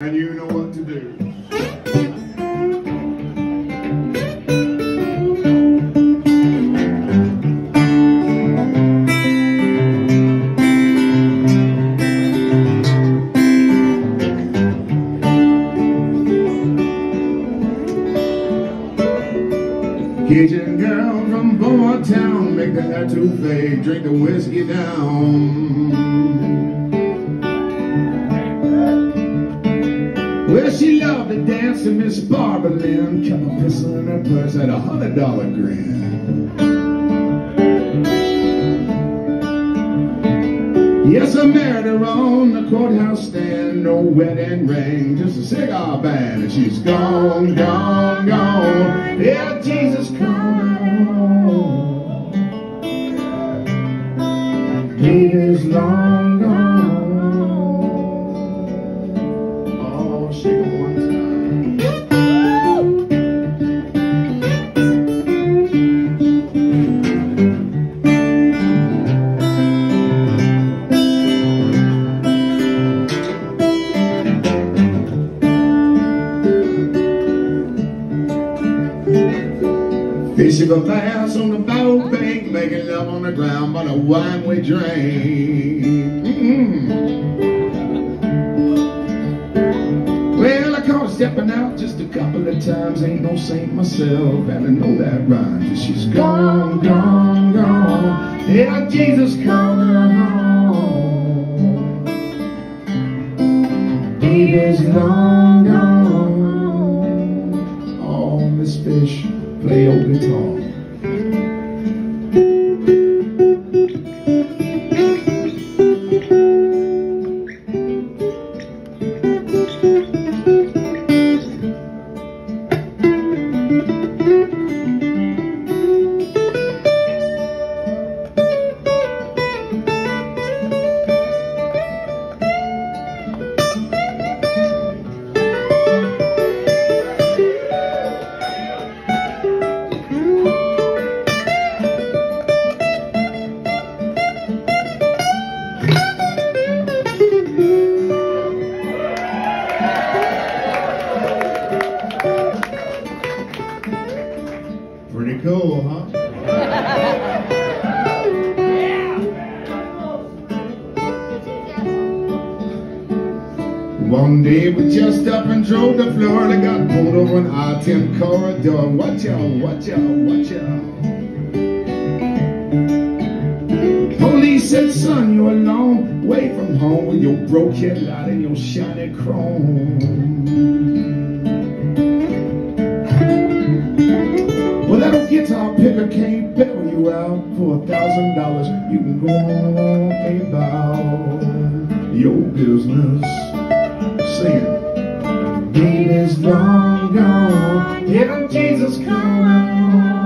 and you know what to do. Kitchen girl from Boy Town, make the etouffee, drink the whiskey down. Well, she loved to dance to Miss Barbara Lynn, kept a pistol in her purse, had a hundred dollar grin. Yes, I married her on the courthouse stand, no wedding ring, just a cigar band, and she's gone, gone, gone. Yeah, Jesus, come on. Baby's long Fish of a bass on the boat bank, making love on the ground by the wine we drank. Mm. Well, I caught her stepping out just a couple of times, ain't no saint myself, and I know that rhyme. She's gone, gone, gone. Yeah, Jesus, come home. Baby's gone. One day we just up and drove to Florida, got pulled over an I-10 corridor. Watch out, watch out, watch out. Police said, son, you're a long way from home with your broke headlight and your shiny chrome. Well, that old guitar picker can't bail you out for a thousand dollars. You can go on about your business sin. Gate is long gone. Give Jesus, come.